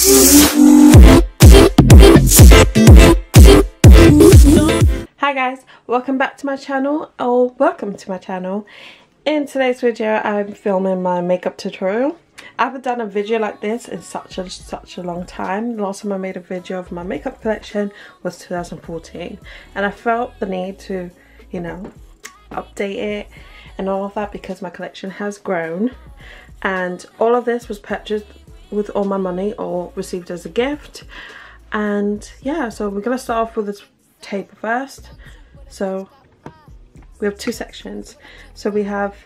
Hi guys, welcome back to my channel, or welcome to my channel. In today's video I'm filming my makeup tutorial. I haven't done a video like this in such a such a long time. The last time I made a video of my makeup collection was 2014 and I felt the need to, you know, update it and all of that because my collection has grown and all of this was purchased with all my money or received as a gift. And yeah so we're gonna start off with this tape first. So we have two sections. So we have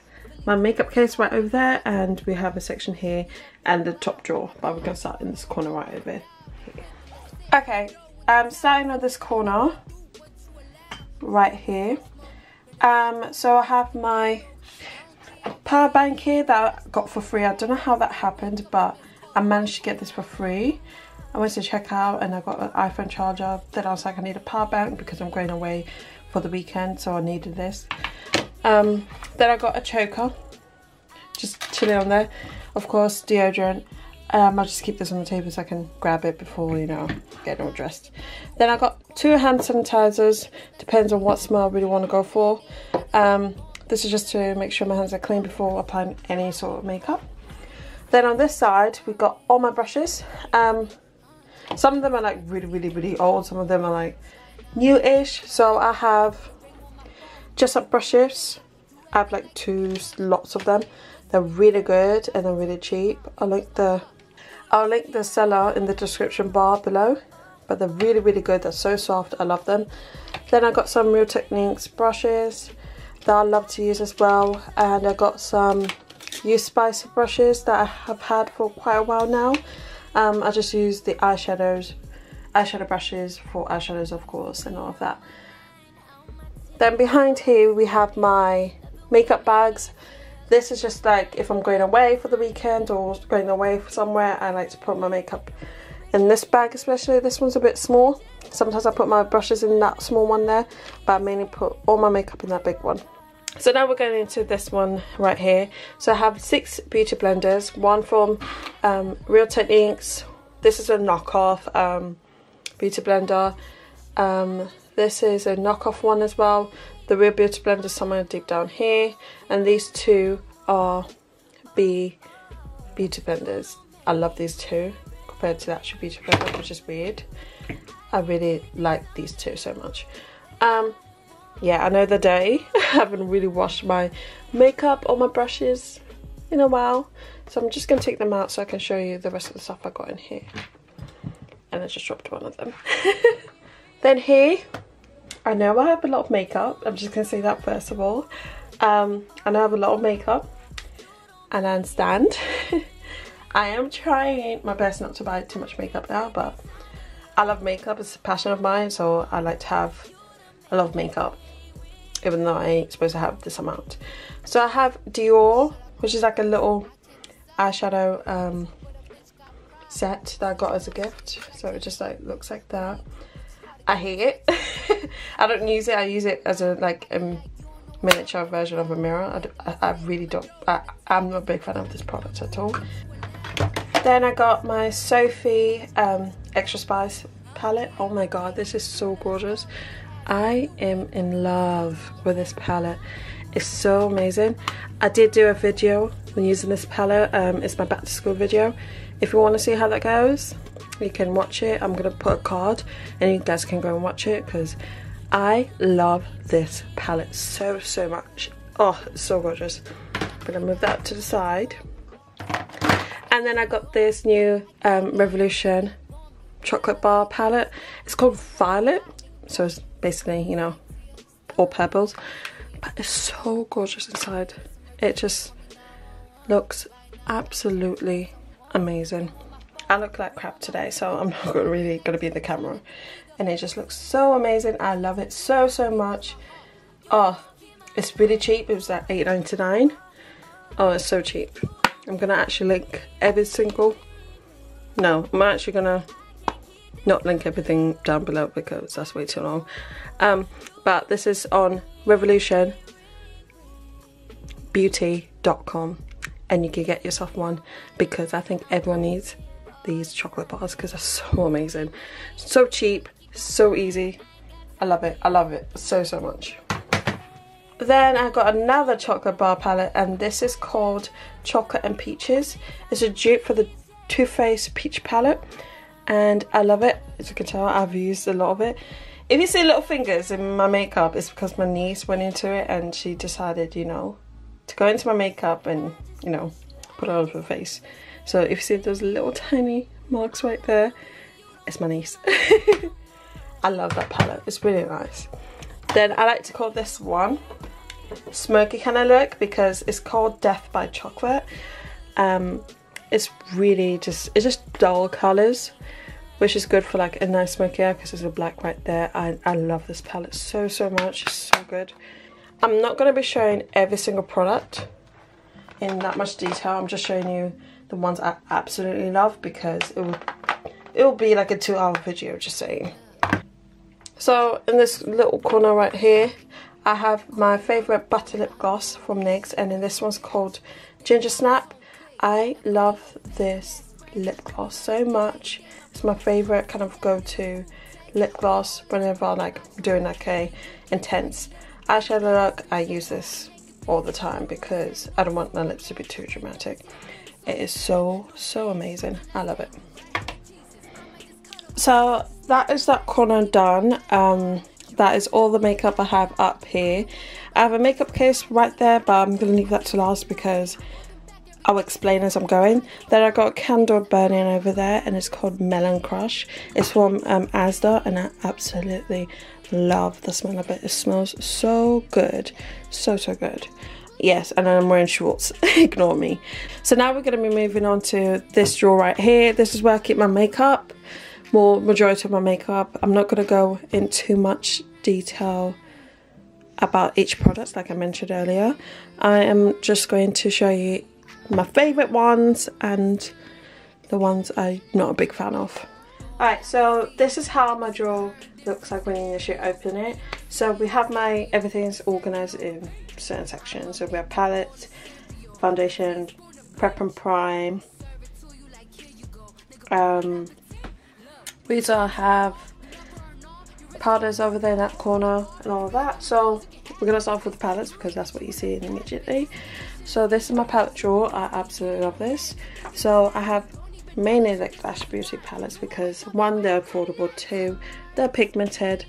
my makeup case right over there and we have a section here and the top drawer. But we're gonna start in this corner right over here. Okay I'm starting with this corner right here. Um so I have my power bank here that I got for free. I don't know how that happened but I managed to get this for free I went to check out and I got an iPhone charger. Then I was like, I need a power bank because I'm going away for the weekend, so I needed this. Um, then I got a choker, just chilling on there. Of course, deodorant. Um, I'll just keep this on the table so I can grab it before, you know, getting all dressed. Then I got two hand sanitizers. Depends on what smell I really want to go for. Um, this is just to make sure my hands are clean before applying any sort of makeup. Then on this side, we've got all my brushes. Um, some of them are like really, really, really old. Some of them are like new-ish. So I have Jessup brushes. I have like two lots of them. They're really good and they're really cheap. I'll link the I'll link the seller in the description bar below. But they're really, really good. They're so soft. I love them. Then I got some Real Techniques brushes that I love to use as well. And I got some Use Spice brushes that I have had for quite a while now. Um, I just use the eyeshadows, eyeshadow brushes for eyeshadows of course and all of that. Then behind here we have my makeup bags. This is just like if I'm going away for the weekend or going away somewhere I like to put my makeup in this bag especially. This one's a bit small. Sometimes I put my brushes in that small one there but I mainly put all my makeup in that big one. So now we're going into this one right here. So I have six beauty blenders, one from um, Real Techniques. This is a knockoff um, beauty blender. Um, this is a knockoff one as well. The Real Beauty Blender is somewhere deep down here. And these two are B beauty blenders. I love these two compared to the actual beauty blender, which is weird. I really like these two so much. Um, yeah, I know the day. I haven't really washed my makeup or my brushes in a while. So I'm just going to take them out so I can show you the rest of the stuff I got in here. And I just dropped one of them. then here, I know I have a lot of makeup. I'm just going to say that first of all. Um, I know I have a lot of makeup. And I understand. I am trying my best not to buy too much makeup now, but I love makeup. It's a passion of mine, so I like to have lot of makeup even though I ain't supposed to have this amount. So I have Dior, which is like a little eyeshadow um, set that I got as a gift. So it just like looks like that. I hate it. I don't use it. I use it as a like a miniature version of a mirror. I, I really don't. I, I'm not a big fan of this product at all. Then I got my Sophie um, Extra Spice palette. Oh my god, this is so gorgeous. I am in love with this palette. It's so amazing. I did do a video when using this palette. Um, it's my back to school video. If you want to see how that goes, you can watch it. I'm going to put a card and you guys can go and watch it because I love this palette so, so much. Oh, it's so gorgeous. I'm going to move that to the side. And then I got this new um, Revolution chocolate bar palette. It's called Violet. So it's basically, you know, all pebbles. But it's so gorgeous inside. It just looks absolutely amazing. I look like crap today, so I'm not really going to be in the camera. And it just looks so amazing. I love it so, so much. Oh, it's really cheap. It was like eight ninety nine. Oh, it's so cheap. I'm going to actually link every single... No, I'm actually going to not link everything down below because that's way too long. Um, but this is on revolutionbeauty.com and you can get yourself one because I think everyone needs these chocolate bars because they're so amazing. So cheap, so easy. I love it. I love it so, so much. Then I got another chocolate bar palette and this is called Chocolate and Peaches. It's a dupe for the Too Faced Peach palette and I love it. As you can tell, I've used a lot of it. If you see little fingers in my makeup, it's because my niece went into it and she decided, you know, to go into my makeup and, you know, put it on her face. So if you see those little tiny marks right there, it's my niece. I love that palette. It's really nice. Then I like to call this one smoky kind of look because it's called Death by Chocolate. Um, it's really just, it's just dull colours which is good for like a nice smoky eye because there's a black right there. I, I love this palette so, so much. It's so good. I'm not going to be showing every single product in that much detail. I'm just showing you the ones I absolutely love because it will, it will be like a two hour video, just saying. So in this little corner right here, I have my favourite butter lip gloss from NYX and then this one's called Ginger Snap. I love this lip gloss so much. It's my favourite kind of go-to lip gloss whenever I'm like doing like a intense eyeshadow look. I use this all the time because I don't want my lips to be too dramatic. It is so, so amazing. I love it. So that is that corner done. Um, that is all the makeup I have up here. I have a makeup case right there, but I'm going to leave that to last because I'll explain as I'm going. Then I got a candle burning over there and it's called Melon Crush. It's from um, Asda and I absolutely love the smell of it. It smells so good. So, so good. Yes, and I'm wearing shorts. Ignore me. So now we're going to be moving on to this drawer right here. This is where I keep my makeup. More majority of my makeup. I'm not going to go in too much detail about each product like I mentioned earlier. I am just going to show you my favourite ones and the ones I'm not a big fan of. Alright, so this is how my drawer looks like when you initially open it. So we have my, everything's organised in certain sections. So we have palette, foundation, prep and prime. Um, we also have powders over there in that corner and all of that. So we're going to start off with the palettes because that's what you see immediately. So this is my palette drawer. I absolutely love this. So I have mainly like Lash Beauty palettes because one, they're affordable, two, they're pigmented.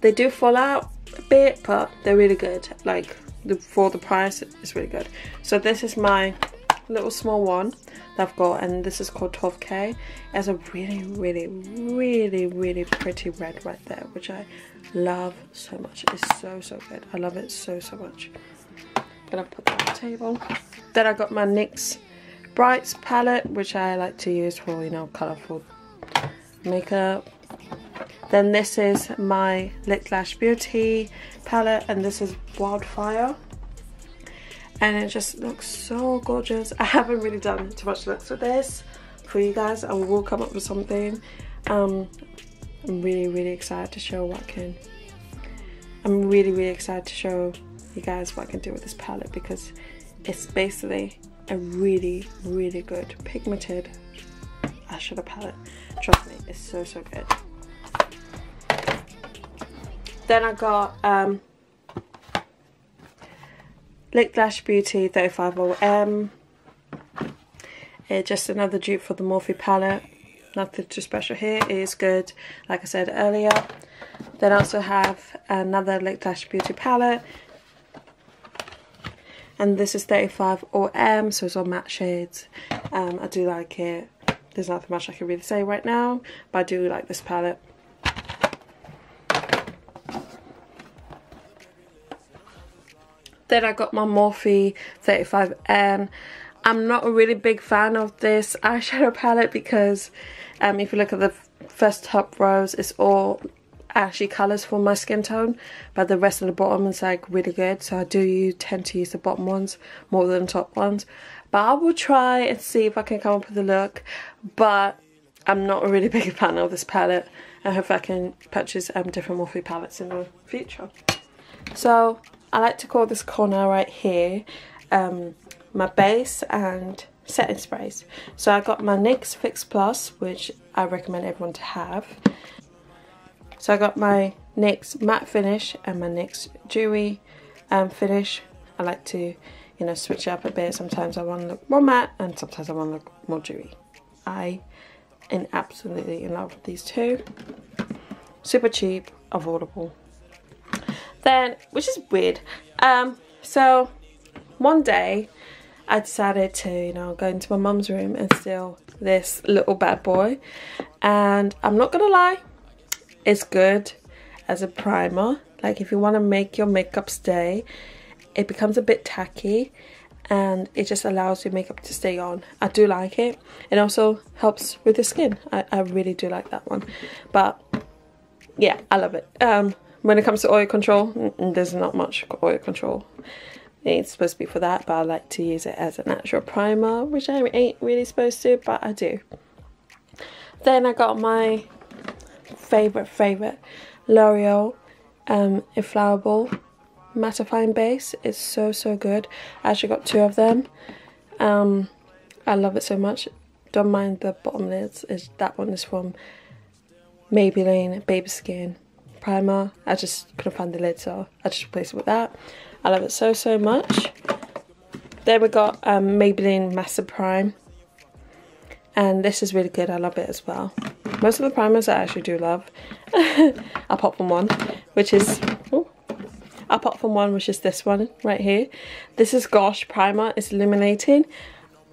They do fall out a bit, but they're really good. Like for the price, it's really good. So this is my little small one that I've got and this is called 12k. It has a really, really, really, really pretty red right there, which I love so much. It's so, so good. I love it so, so much gonna put that on the table. Then I got my NYX Brights palette, which I like to use for, you know, colourful makeup. Then this is my Lick Lash Beauty palette, and this is Wildfire. And it just looks so gorgeous. I haven't really done too much looks with this for you guys. I will come up with something. Um, I'm really, really excited to show what can. I'm really, really excited to show you guys what I can do with this palette because it's basically a really, really good pigmented eyeshadow palette. Trust me, it's so, so good. Then I got um, Lick Lash Beauty 35OM. It's just another dupe for the Morphe palette. Nothing too special here. It is good, like I said earlier. Then I also have another Lick Lash Beauty palette and this is 35 OM so it's all matte shades um, I do like it. There's nothing much I can really say right now but I do like this palette. Then I got my Morphe 35N I'm not a really big fan of this eyeshadow palette because um, if you look at the first top rows it's all ashy colours for my skin tone but the rest of the bottom is like really good so I do tend to use the bottom ones more than the top ones but I will try and see if I can come up with a look but I'm not a really big fan of this palette I hope I can purchase um, different Morphe palettes in the future so I like to call this corner right here um, my base and setting sprays. So I got my NYX Fix Plus, which I recommend everyone to have. So I got my NYX matte finish and my NYX dewy um, finish. I like to, you know, switch it up a bit. Sometimes I want to look more matte and sometimes I want to look more dewy. I am absolutely in love with these two. Super cheap, affordable. Then, which is weird. Um, so one day I decided to, you know, go into my mum's room and steal this little bad boy. And I'm not gonna lie, it's good as a primer. Like if you want to make your makeup stay, it becomes a bit tacky and it just allows your makeup to stay on. I do like it. It also helps with the skin. I, I really do like that one. But yeah, I love it. Um, when it comes to oil control, there's not much oil control. It's supposed to be for that, but I like to use it as a natural primer, which I ain't really supposed to, but I do. Then I got my favorite, favorite L'Oreal um, Infallible mattifying base. It's so, so good. I actually got two of them. Um, I love it so much. Don't mind the bottom lids. Is That one is from Maybelline Baby Skin primer. I just couldn't find the lid, so I just replaced it with that. I love it so, so much. Then we got um, Maybelline Master Prime. And this is really good. I love it as well. Most of the primers I actually do love. apart from one, which is... Oh, apart from one, which is this one right here. This is Gosh Primer. It's illuminating.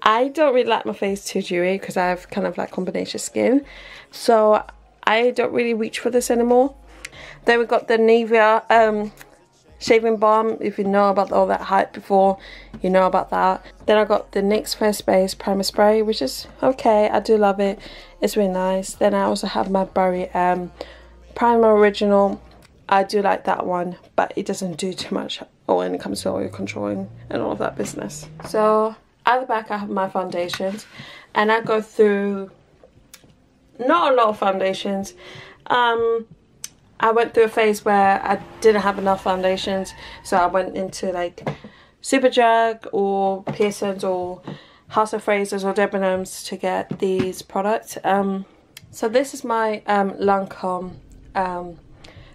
I don't really like my face too dewy because I have kind of like combination skin. So I don't really reach for this anymore. Then we've got the Nivea um, shaving balm. If you know about all that hype before, you know about that. Then I got the NYX Face Base Primer Spray, which is okay. I do love it. It's really nice. Then I also have my Barry um, Primer Original. I do like that one, but it doesn't do too much when it comes to oil controlling and all of that business. So at the back I have my foundations and I go through not a lot of foundations. Um, I went through a phase where I didn't have enough foundations so I went into like Superdrug or Pearson's or House of Frasers or Debenhams to get these products. Um, so this is my um, Lancome um,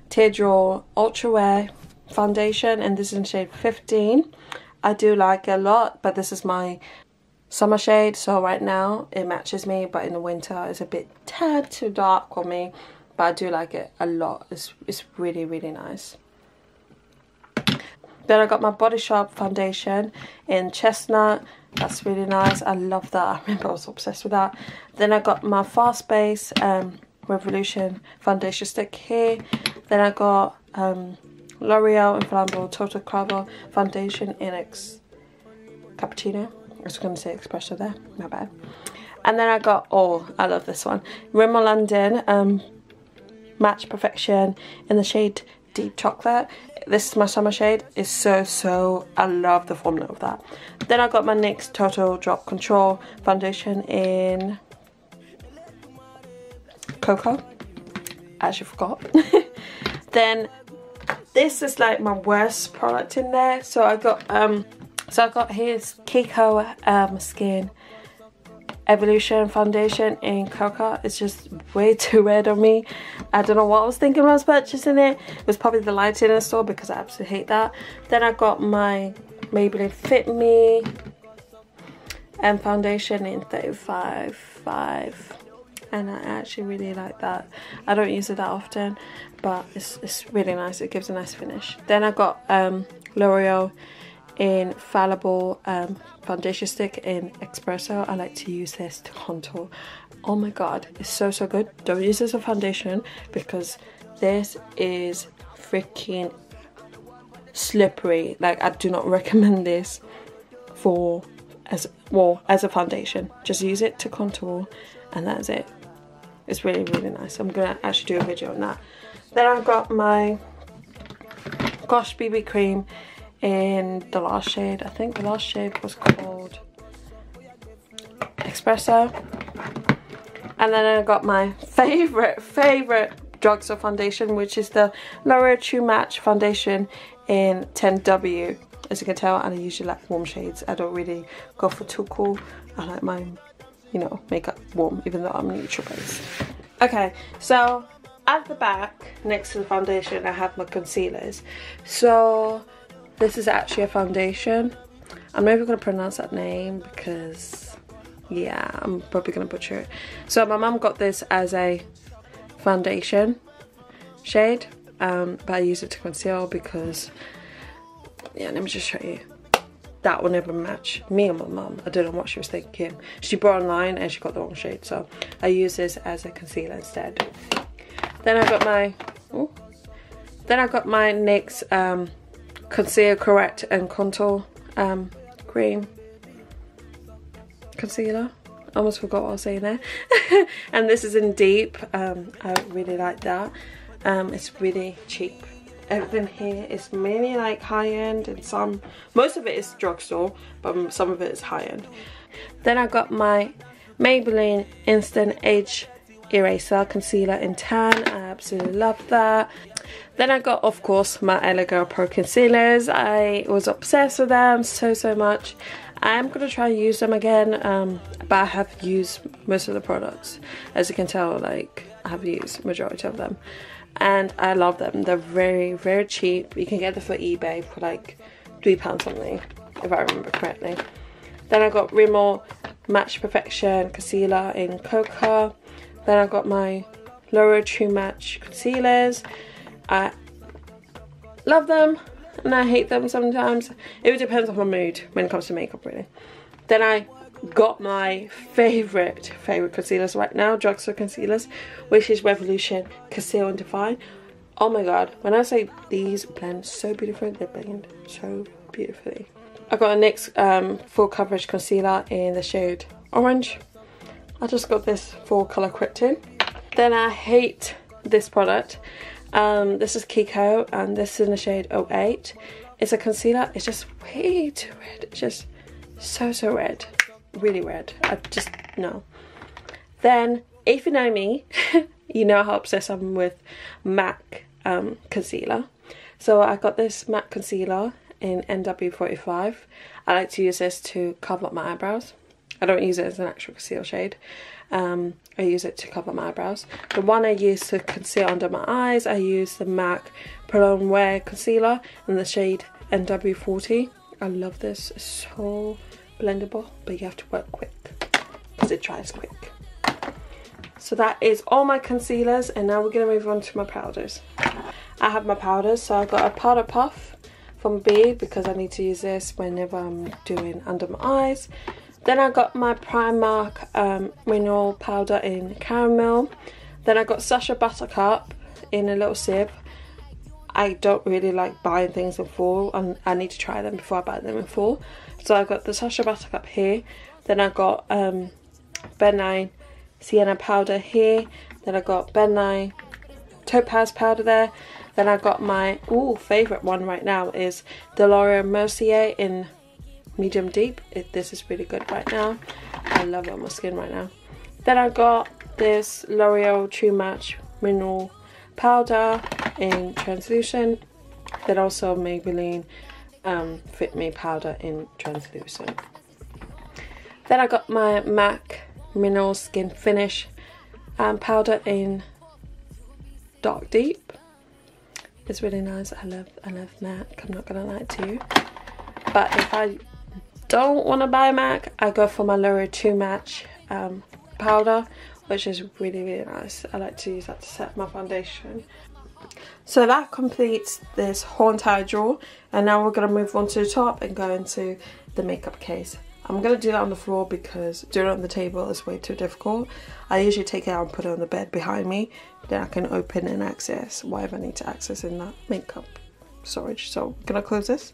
Teardrop Ultra Wear foundation and this is in shade 15. I do like a lot but this is my summer shade so right now it matches me but in the winter it's a bit tad too dark for me but I do like it a lot. It's, it's really, really nice. Then I got my Body Shop foundation in Chestnut. That's really nice. I love that. I remember I was obsessed with that. Then I got my Fast Base um, Revolution foundation stick here. Then I got um, L'Oreal Infallible Total Cover Foundation in X Cappuccino. I was going to say espresso there. My bad. And then I got, oh, I love this one. Rimmel London um, Match Perfection in the shade Deep Chocolate. This is my summer shade. It's so, so, I love the formula of that. Then I got my NYX Total Drop Control Foundation in Cocoa. I actually forgot. then this is like my worst product in there. So I got, um, so I got here's Kiko um, Skin Evolution foundation in Cocoa. It's just way too red on me. I don't know what I was thinking when I was purchasing it. It was probably the lighting in the store because I absolutely hate that. Then I got my Maybelline Fit Me and foundation in 35.5 and I actually really like that. I don't use it that often but it's, it's really nice. It gives a nice finish. Then I got um, L'Oreal Infallible um, foundation stick in Espresso. I like to use this to contour. Oh my god, it's so so good. Don't use this as a foundation because this is freaking slippery. Like I do not recommend this for as well as a foundation. Just use it to contour and that's it. It's really really nice. I'm gonna actually do a video on that. Then I've got my Gosh BB cream in the last shade. I think the last shade was called Espresso. And then I got my favourite, favourite drugstore foundation, which is the L'Oreal True Match foundation in 10W. as you can tell and I usually like warm shades I don't really go for too cool I like my you know makeup warm even though I'm neutral base okay so at the back next to the foundation I have my concealers so this is actually a foundation. I'm never going to pronounce that name because yeah I'm probably going to butcher it. So my mum got this as a foundation shade um, but I use it to conceal because yeah let me just show you. That will never match me and my mum. I don't know what she was thinking. She bought online and she got the wrong shade so I use this as a concealer instead. Then I got my ooh, then I got my NYX um, conceal correct and contour um, cream. Concealer. Almost forgot what I was saying there. And this is in deep. Um, I really like that. Um, it's really cheap. Everything here is mainly like high-end and some most of it is drugstore but some of it is high-end. Then I got my Maybelline Instant Age Eraser Concealer in Tan. I absolutely love that then I got of course my LA Girl Pro Concealers I was obsessed with them so so much I'm gonna try and use them again um, but I have used most of the products as you can tell like I have used majority of them and I love them. They're very, very cheap. You can get them for eBay for like £3 something, if I remember correctly. Then I got Rimmel Match Perfection Concealer in Cocoa. Then I got my L'Oreal True Match Concealers. I love them and I hate them sometimes. It depends on my mood when it comes to makeup really. Then I got my favourite, favourite concealers right now, drugstore concealers, which is Revolution Conceal and Define. Oh my god, when I say these blend so beautifully, they blend so beautifully. I got a NYX um, full coverage concealer in the shade Orange. I just got this full colour correcting. Then I hate this product. Um, this is Kiko and this is in the shade 08. It's a concealer, it's just way too red. It's just so, so red really red. I just, no. Then, if you know me, you know how obsessed I'm with MAC um, concealer. So I got this MAC concealer in NW45. I like to use this to cover up my eyebrows. I don't use it as an actual conceal shade. Um, I use it to cover my eyebrows. The one I use to conceal under my eyes, I use the MAC Prolong Wear Concealer in the shade NW40. I love this. It's so blendable but you have to work quick because it dries quick so that is all my concealers and now we're going to move on to my powders I have my powders so I've got a powder puff from B because I need to use this whenever I'm doing under my eyes then I got my Primark um, mineral powder in caramel then I got Sacha Buttercup in a little sip. I don't really like buying things in full and I need to try them before I buy them in full so I've got the Sacha Buttercup here. Then I got um, Ben Nye Sienna powder here. Then I got Ben Nye Topaz powder there. Then I got my ooh favourite one right now is the Mercier in medium deep. It, this is really good right now. I love it on my skin right now. Then I got this L'Oreal True Match Mineral Powder in translucent. Then also Maybelline um, Fit Me powder in translucent. Then I got my MAC Mineral Skin Finish um, powder in Dark Deep. It's really nice. I love I love MAC. I'm not gonna lie to you. But if I don't want to buy MAC, I go for my L'Oreal True Match um, powder, which is really really nice. I like to use that to set my foundation. So that completes this whole entire drawer and now we're going to move on to the top and go into the makeup case. I'm going to do that on the floor because doing it on the table is way too difficult. I usually take it out and put it on the bed behind me. Then I can open and access whatever I need to access in that makeup storage. So I'm going to close this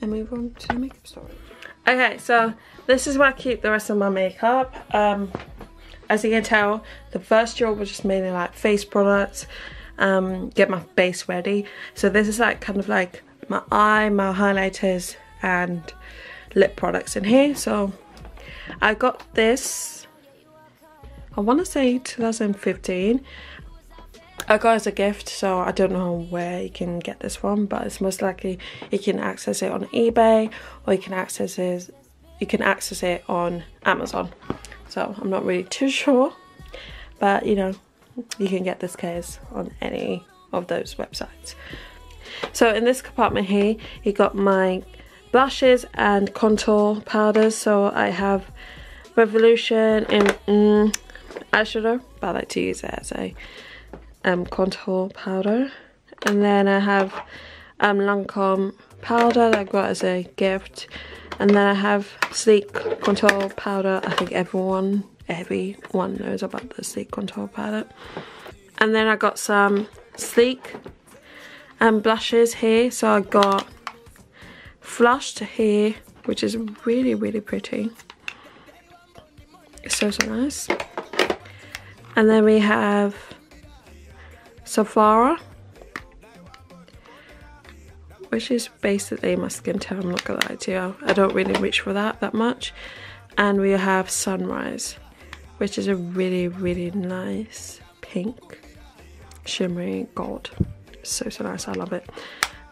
and move on to the makeup storage. Okay, so this is where I keep the rest of my makeup. Um, as you can tell, the first drawer was just mainly like face products um, get my base ready. So this is like kind of like my eye, my highlighters and lip products in here. So I got this, I want to say 2015. I got as a gift, so I don't know where you can get this from, but it's most likely you can access it on eBay or you can access it you can access it on Amazon. So I'm not really too sure, but you know, you can get this case on any of those websites. So in this compartment here, you got my blushes and contour powders. So I have Revolution in mm, eyeshadow, but I like to use it as a um, contour powder. And then I have um, Lancome powder that I got as a gift. And then I have Sleek contour powder. I think everyone, everyone knows about the Sleek contour powder. And then I got some Sleek um, blushes here. So I got Flushed here, which is really, really pretty. It's so, so nice. And then we have Safara, which is basically my skin tone, I'm not gonna lie to you. I don't really reach for that that much. And we have Sunrise, which is a really, really nice pink, shimmery gold. So, so nice, I love it.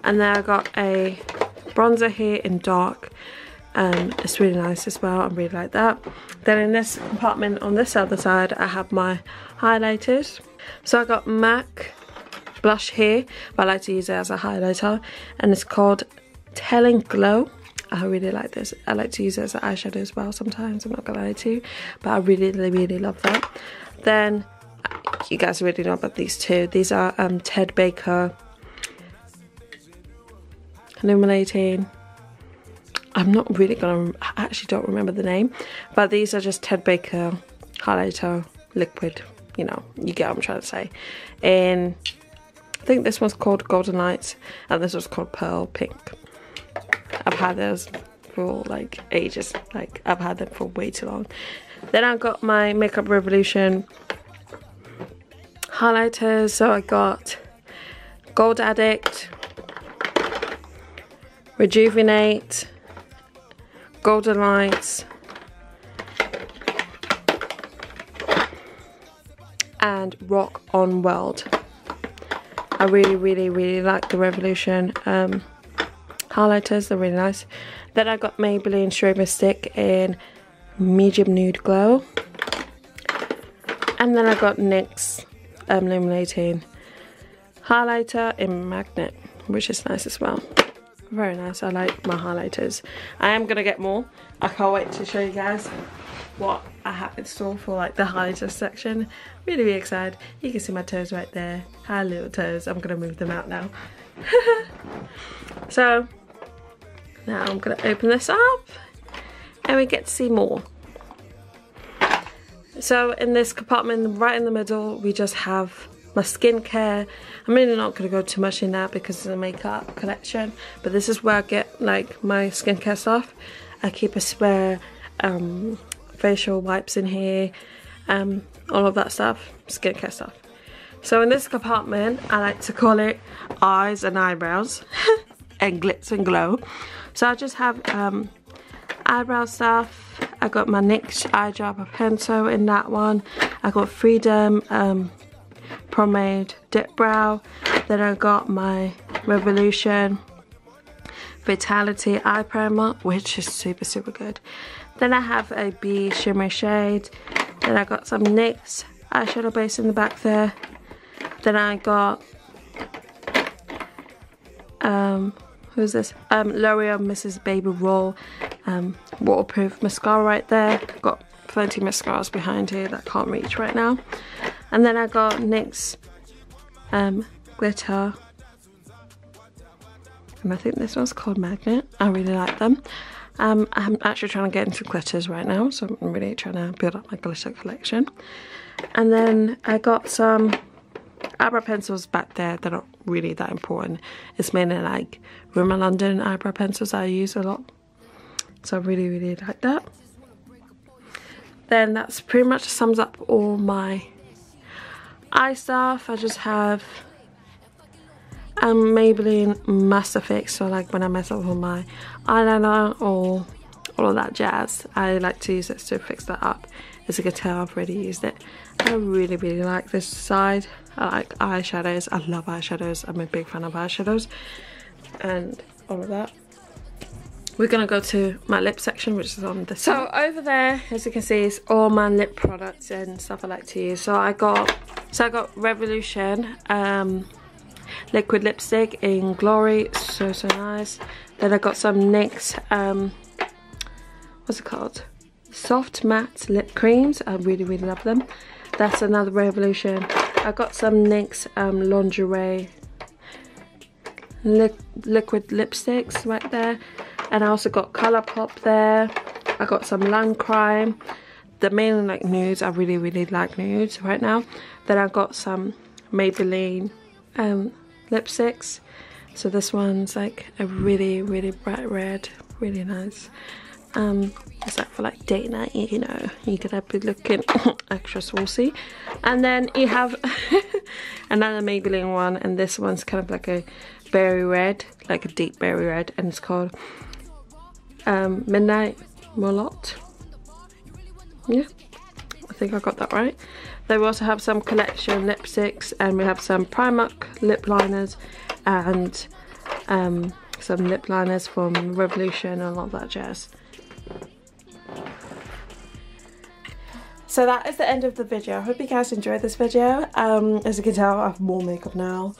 And then I got a bronzer here in dark. Um, it's really nice as well, I really like that. Then in this compartment on this other side, I have my highlighters. So I got MAC blush here, but I like to use it as a highlighter. And it's called Telling Glow. I really like this. I like to use it as an eyeshadow as well sometimes, I'm not gonna lie to you. But I really, really love that. Then, you guys already know about these two. These are um, Ted Baker Illuminating. I'm not really gonna, I actually don't remember the name. But these are just Ted Baker highlighter liquid you know, you get what I'm trying to say. And I think this one's called Golden Lights and this was called Pearl Pink. I've had those for like ages. Like I've had them for way too long. Then I got my Makeup Revolution highlighters. So I got Gold Addict, Rejuvenate, Golden Lights, and Rock on World. I really, really, really like the Revolution um, highlighters. They're really nice. Then I got Maybelline Strobe Stick in Medium Nude Glow. And then I got NYX um, Illuminating Highlighter in Magnet, which is nice as well. Very nice. I like my highlighters. I am going to get more. I can't wait to show you guys what I have in store for like the highlighter section. Really, really excited. You can see my toes right there. Hi little toes. I'm gonna move them out now. so now I'm gonna open this up and we get to see more. So in this compartment right in the middle we just have my skincare. I'm really not going to go too much in that because it's a makeup collection. But this is where I get like my skincare stuff. I keep a spare um, facial wipes in here, um, all of that stuff, skincare stuff. So in this compartment, I like to call it eyes and eyebrows and glitz and glow. So I just have um, eyebrow stuff. I got my NYX eyedropper pencil in that one. I got Freedom um, Pomade Dip Brow. Then I got my Revolution Vitality Eye Primer, which is super, super good. Then I have a B shimmer shade. Then I got some NYX eyeshadow base in the back there. Then I got, um, who's this? Um, L'Oreal Mrs. Baby Roll um, waterproof mascara right there. Got plenty of mascaras behind here that can't reach right now. And then I got NYX um, glitter. And I think this one's called Magnet. I really like them. Um, I'm actually trying to get into glitters right now, so I'm really trying to build up my glitter collection. And then I got some eyebrow pencils back there. They're not really that important. It's mainly like Rimmel London eyebrow pencils I use a lot. So I really, really like that. Then that's pretty much sums up all my eye stuff. I just have um, Maybelline Master Fix, so like when I mess up on my eyeliner or all of that jazz. I like to use this to fix that up. As you can tell, I've already used it. I really, really like this side. I like eyeshadows. I love eyeshadows. I'm a big fan of eyeshadows. And all of that. We're gonna go to my lip section, which is on the So over there, as you can see, is all my lip products and stuff I like to use. So I got, so I got Revolution um, liquid lipstick in Glory, so so nice. Then I got some NYX, um, what's it called? Soft matte lip creams. I really really love them. That's another Revolution. I got some NYX um, lingerie li liquid lipsticks right there and I also got Colourpop there I got some Lancome the mainly like nudes I really really like nudes right now then I got some Maybelline um, lipsticks so this one's like a really really bright red really nice um it's like for like date night you know you gotta be looking extra saucy and then you have another Maybelline one and this one's kind of like a berry red like a deep berry red and it's called um, Midnight Merlot. Yeah, I think I got that right. Then we also have some collection lipsticks and we have some Primark lip liners and um, some lip liners from Revolution and all that jazz. So that is the end of the video. I hope you guys enjoyed this video. Um, as you can tell, I have more makeup now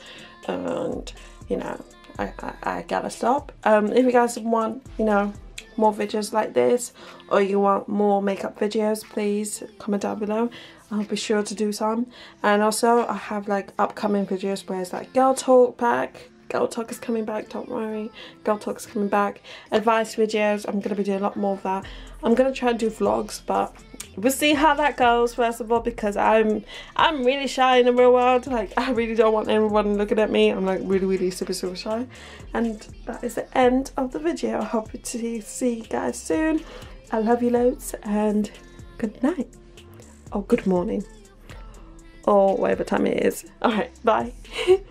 and, you know, I, I, I gotta stop. Um, if you guys want, you know, more videos like this or you want more makeup videos please comment down below I'll be sure to do some. And also I have like upcoming videos where it's like girl talk back. Girl talk is coming back. Don't worry. Girl talk is coming back. Advice videos I'm gonna be doing a lot more of that. I'm gonna try and do vlogs but we'll see how that goes first of all because I'm I'm really shy in the real world. Like I really don't want everyone looking at me. I'm like really really super super shy. And that is the end of the video. I hope to see you guys soon. I love you loads and good night or good morning. Or whatever time it is. Alright bye